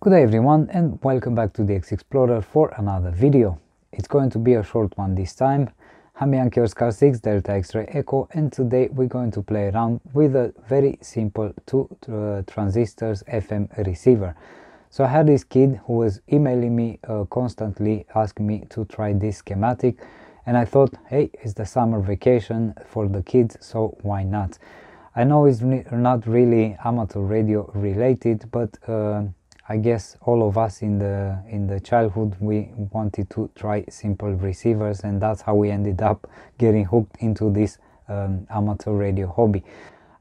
Good day everyone and welcome back to DX Explorer for another video. It's going to be a short one this time. I'm Yankee Oscar 6 Delta X-Ray Echo and today we're going to play around with a very simple two uh, transistors FM receiver. So I had this kid who was emailing me uh, constantly asking me to try this schematic and I thought hey it's the summer vacation for the kids so why not. I know it's not really amateur radio related but uh, I guess all of us in the in the childhood we wanted to try simple receivers and that's how we ended up getting hooked into this um, amateur radio hobby.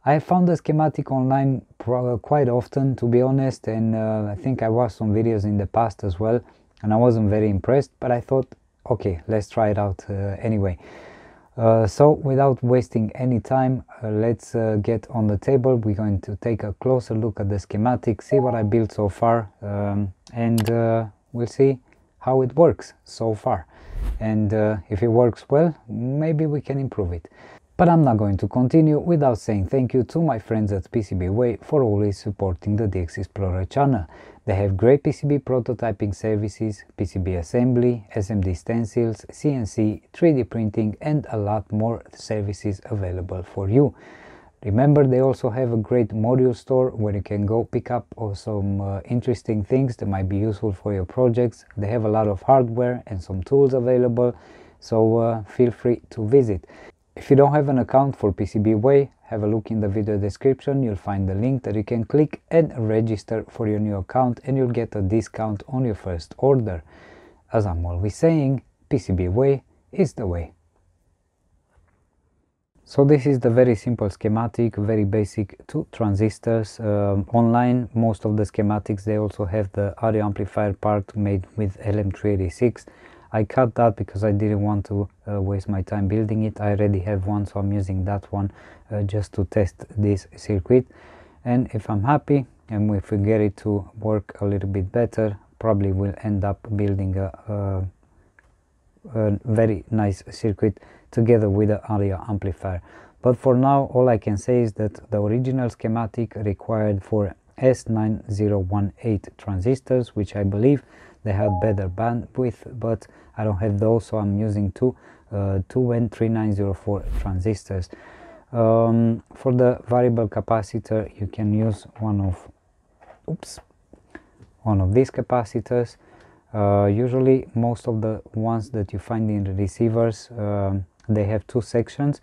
I found the schematic online quite often to be honest and uh, I think I watched some videos in the past as well and I wasn't very impressed but I thought okay let's try it out uh, anyway. Uh, so without wasting any time uh, let's uh, get on the table. We're going to take a closer look at the schematic see what I built so far um, and uh, we'll see how it works so far. And uh, if it works well maybe we can improve it but I'm not going to continue without saying thank you to my friends at PCBWay for always supporting the DX Explorer channel they have great PCB prototyping services, PCB assembly, SMD stencils, CNC, 3D printing and a lot more services available for you. Remember they also have a great module store where you can go pick up some uh, interesting things that might be useful for your projects. They have a lot of hardware and some tools available so uh, feel free to visit. If you don't have an account for PCBWay, have a look in the video description, you'll find the link that you can click and register for your new account and you'll get a discount on your first order. As I'm always saying, PCBWay is the way. So this is the very simple schematic, very basic two transistors. Um, online, most of the schematics, they also have the audio amplifier part made with LM386 I cut that because I didn't want to uh, waste my time building it. I already have one, so I'm using that one uh, just to test this circuit. And if I'm happy and if we get it to work a little bit better, probably will end up building a, a, a very nice circuit together with the audio amplifier. But for now, all I can say is that the original schematic required for S9018 transistors, which I believe they had better bandwidth but I don't have those so I'm using two uh, 2N3904 transistors. Um, for the variable capacitor you can use one of oops one of these capacitors. Uh, usually most of the ones that you find in the receivers um, they have two sections.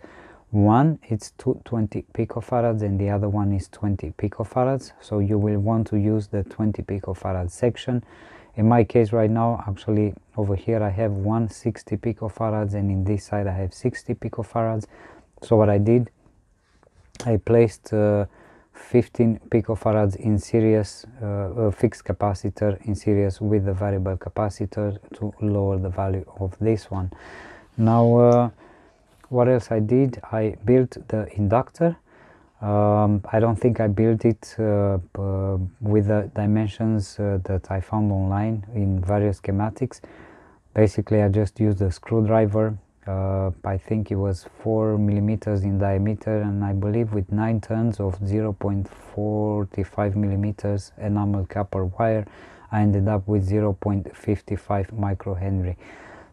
One it's 220 picofarads and the other one is 20 picofarads. So you will want to use the 20 picofarad section in my case right now actually over here I have 160 picofarads and in this side I have 60 picofarads so what I did I placed uh, 15 picofarads in series uh, a fixed capacitor in series with the variable capacitor to lower the value of this one. Now uh, what else I did? I built the inductor um, I don't think I built it uh, uh, with the dimensions uh, that I found online in various schematics. Basically, I just used a screwdriver. Uh, I think it was 4 millimeters in diameter and I believe with 9 turns of 0.45 millimeters enamel copper wire, I ended up with 0.55 microhenry.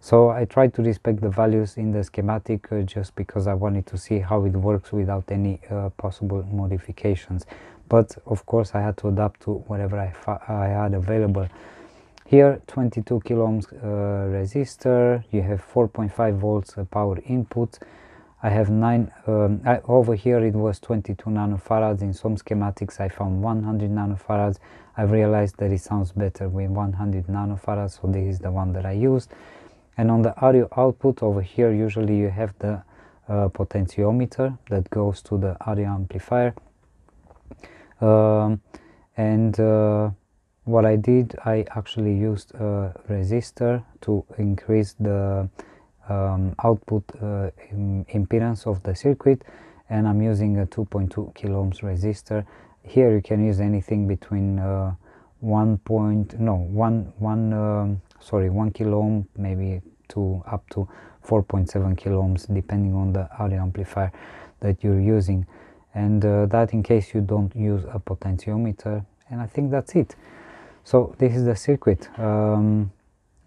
So I tried to respect the values in the schematic uh, just because I wanted to see how it works without any uh, possible modifications. But of course I had to adapt to whatever I, I had available. Here 22 kilo ohms uh, resistor, you have 4.5 volts uh, power input. I have 9, um, I, over here it was 22 nanofarads, in some schematics I found 100 nanofarads. I've realized that it sounds better with 100 nanofarads, so this is the one that I used and on the audio output over here usually you have the uh, potentiometer that goes to the audio amplifier. Um, and uh, what I did I actually used a resistor to increase the um, output uh, impedance of the circuit. And I'm using a 2.2 kilo ohms resistor. Here you can use anything between uh, 1 point no 1 1 um, sorry 1 kilo ohm maybe to up to 4.7 kilo ohms depending on the audio amplifier that you're using. And uh, that in case you don't use a potentiometer and I think that's it. So this is the circuit. Um,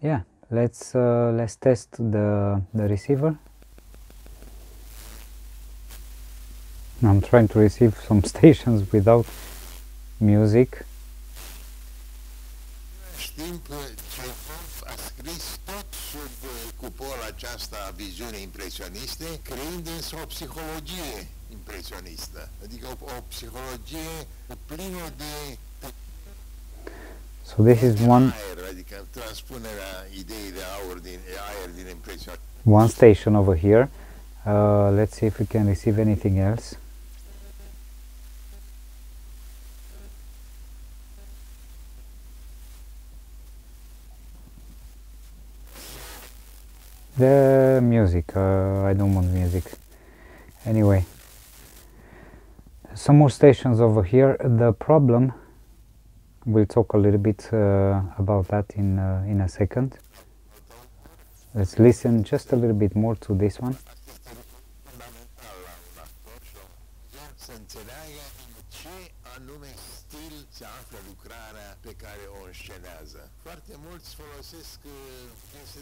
yeah let's uh, let's test the the receiver. I'm trying to receive some stations without music timp a scris tot sub cupola aceasta viziune impresioniste, creând însă o psihologie impresionistă, adică o, o psihologie plină de So this is one aer, adică transpunerea ideii de aur din aer din impresionism. one station over here. Uh, let's see if we can receive anything else. The music, uh, I don't want music. Anyway, some more stations over here. The problem, we'll talk a little bit uh, about that in, uh, in a second. Let's listen just a little bit more to this one. Lucrarea pe care o înscenează. Foarte mulți folosesc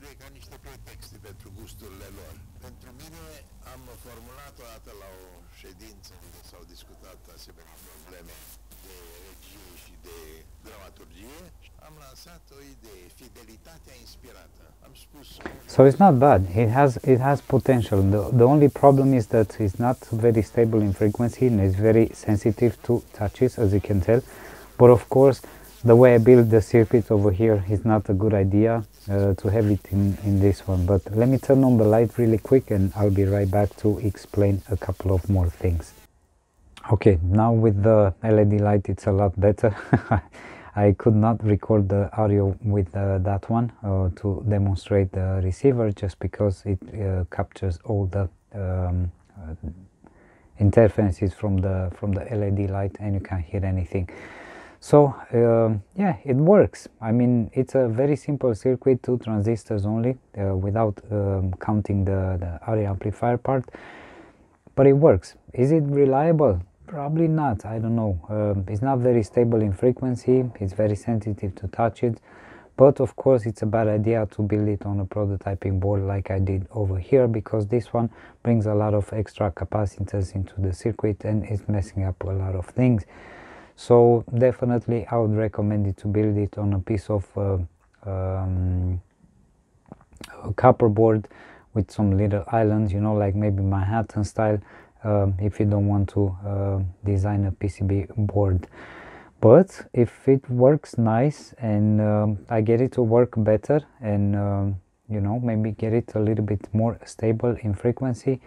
uh, ca niște pretexte pentru gusturile lor. Pentru mine am formulat o dată la o ședință unde s-au discutat asemenea probleme de regie și de dramaturgie am lansat o idee, fidelitatea inspirată. Am spus So it's not bad. It has it has potential. The, the only problem is that it's not very stable in frequency and it's very sensitive to touches, as you can tell. But of course, the way I build the circuit over here is not a good idea uh, to have it in, in this one. But let me turn on the light really quick and I'll be right back to explain a couple of more things. Okay, now with the LED light it's a lot better. I could not record the audio with uh, that one uh, to demonstrate the receiver just because it uh, captures all the um, uh, interferences from the from the LED light and you can't hear anything. So um, yeah, it works. I mean, it's a very simple circuit, two transistors only, uh, without um, counting the, the audio amplifier part, but it works. Is it reliable? Probably not. I don't know. Um, it's not very stable in frequency. It's very sensitive to touch it, but of course, it's a bad idea to build it on a prototyping board like I did over here because this one brings a lot of extra capacitors into the circuit and it's messing up a lot of things so definitely I would recommend it to build it on a piece of uh, um, copper board with some little islands you know like maybe Manhattan style um, if you don't want to uh, design a PCB board. But if it works nice and um, I get it to work better and um, you know maybe get it a little bit more stable in frequency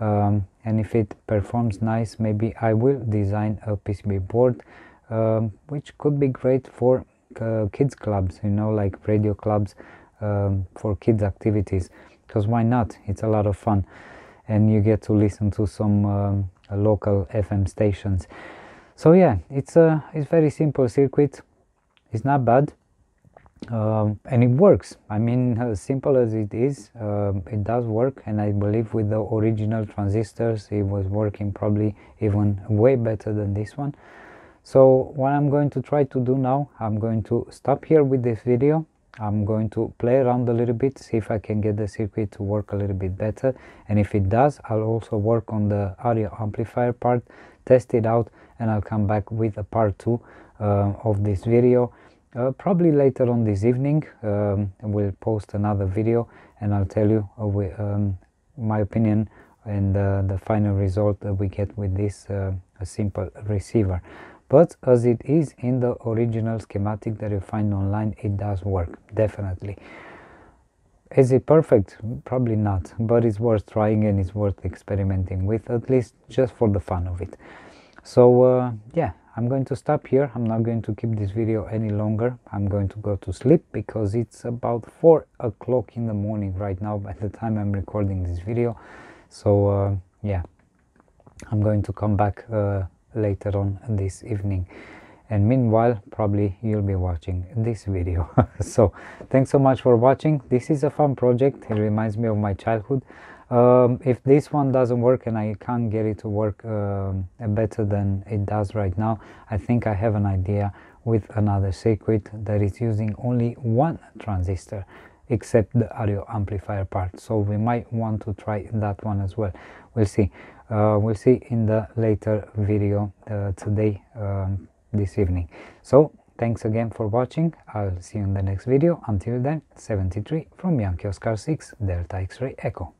um, and if it performs nice maybe I will design a PCB board um, which could be great for uh, kids clubs you know like radio clubs um, for kids activities because why not? It's a lot of fun. And you get to listen to some um, local FM stations. So yeah it's a it's very simple circuit. It's not bad um, and it works. I mean as simple as it is um, it does work. And i believe with the original transistors it was working probably even way better than this one. So what i'm going to try to do now i'm going to stop here with this video. I'm going to play around a little bit see if i can get the circuit to work a little bit better. And if it does i'll also work on the audio amplifier part test it out and i'll come back with a part two uh, of this video uh, probably later on this evening um, we'll post another video and I'll tell you uh, we, um, my opinion and uh, the final result that we get with this uh, simple receiver. But as it is in the original schematic that you find online it does work definitely. Is it perfect? Probably not but it's worth trying and it's worth experimenting with at least just for the fun of it. So uh, yeah I'm going to stop here. I'm not going to keep this video any longer. I'm going to go to sleep because it's about 4 o'clock in the morning right now by the time I'm recording this video. So uh, yeah, I'm going to come back uh, later on this evening. And meanwhile, probably you'll be watching this video. so thanks so much for watching. This is a fun project. It reminds me of my childhood um, if this one doesn't work and I can't get it to work um, better than it does right now I think I have an idea with another circuit that is using only one transistor except the audio amplifier part so we might want to try that one as well we'll see uh, we'll see in the later video uh, today um, this evening. So thanks again for watching. I'll see you in the next video. Until then 73 from yankee oscar 6 delta x-ray echo